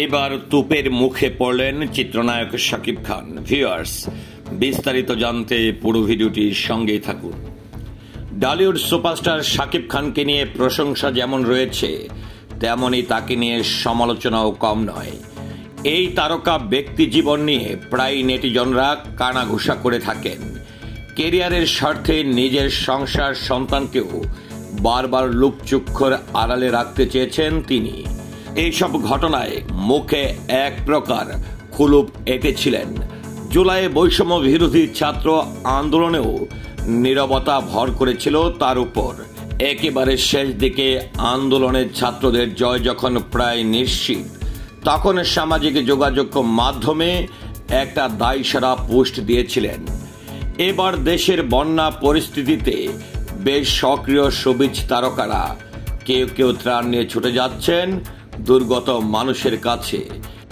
এবার তুপের মুখে পড়লেন চিত্রনায়ক শাকিব খান। ভিউয়ার্স বিস্তারিত জানতে পুরো ভিডিওটি সঙ্গেই থাকুন। ডালিউড সুপারস্টার শাকিব খানকে নিয়ে প্রশংসা যেমন রয়েছে তেমনই তাকে নিয়ে সমালোচনাও কম নয়। এই তারকা ব্যক্তি জীবন নিয়ে প্রায় নেটিজনরা কানাঘুষা করে থাকেন। কেরিয়ারের স্বার্থে নিজের সংসার সন্তানকেও বারবার লুকচুক্ষর আড়ালে রাখতে চেয়েছেন তিনি। এইসব ঘটনায় মুখে এক প্রকার কুলুপ এঁটেছিলেন। জুলাই বৈষম্য বিরোধী ছাত্র আন্দোলনেও নীরবতা ভর করেছিল তার উপর। একেবারে শেষ দিকে আন্দোলনের ছাত্রদের জয় যখন প্রায় নিশ্চিত, তখন সামাজিক যোগাযোগ মাধ্যমে একটা দায়সারা পোস্ট দিয়েছিলেন। এবার দেশের বন্যা পরিস্থিতিতে বেশ সক্রিয় সবিজ তারকারা কেউ কেউ ত্রাণ নিয়ে ছুটে যাচ্ছেন। দুর্গত মানুষের কাছে।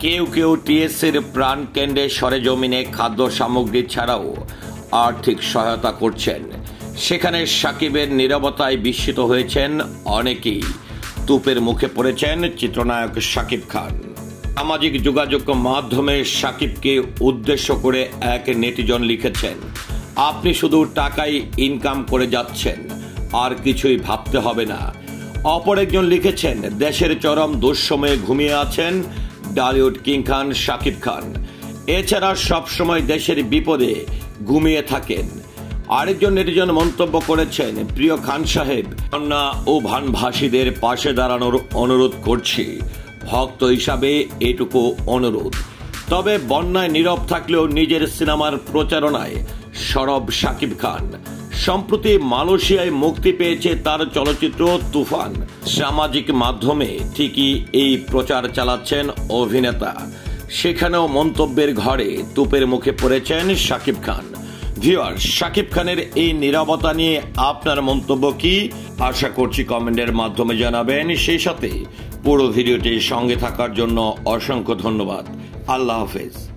কেউ কেউ টিএসের প্রাণ কেন্দ্রে সরেজমিনে খাদ্য সামগ্রী ছাড়াও আর্থিক সহায়তা করছেন। সেখানে সাকিবের নিরবতায় বিস্মিত হয়েছেন অনেকেই। তুপের মুখে পড়েছেন চিত্রনায়ক সাকিব খান। সামাজিক যোগাযোগ মাধ্যমে সাকিবকে উদ্দেশ্য করে এক নেটিজন লিখেছেন, আপনি শুধু টাকাই ইনকাম করে যাচ্ছেন, আর কিছুই ভাবতে হবে না। অপর একজন লিখেছেন, দেশের চরম দুঃসময়ে ঘুমিয়ে আছেন ডালিউড কিং খান, শাকিব খান। এছাড়া সবসময় দেশের বিপদে ঘুমিয়ে থাকেন। আরেকজন নেটিজন মন্তব্য করেছেন, প্রিয় খান সাহেব কন্যা ও ভানভাসীদের পাশে দাঁড়ানোর অনুরোধ করছি। ভক্ত হিসাবে এটুকু অনুরোধ। তবে বন্যায় নীরব থাকলেও নিজের সিনেমার প্রচারণায় সরব শাকিব খান। সম্প্রতি মালয়েশিয়ায় মুক্তি পেয়েছে তার চলচ্চিত্র তুফান। সামাজিক মাধ্যমে ঠিকই এই প্রচার চালাচ্ছেন অভিনেতা। সেখানেও মন্তব্যের ঘরে তুপের মুখে পড়েছেন শাকিব খান। ভিওয়ার শাকিব খানের এই নিরাপত্তা নিয়ে আপনার মন্তব্য কি? আশা করছি কমেন্টের মাধ্যমে জানাবেন। সেই সাথে পুরো ভিডিওটির সঙ্গে থাকার জন্য অসংখ্য ধন্যবাদ। আল্লাহ হাফেজ।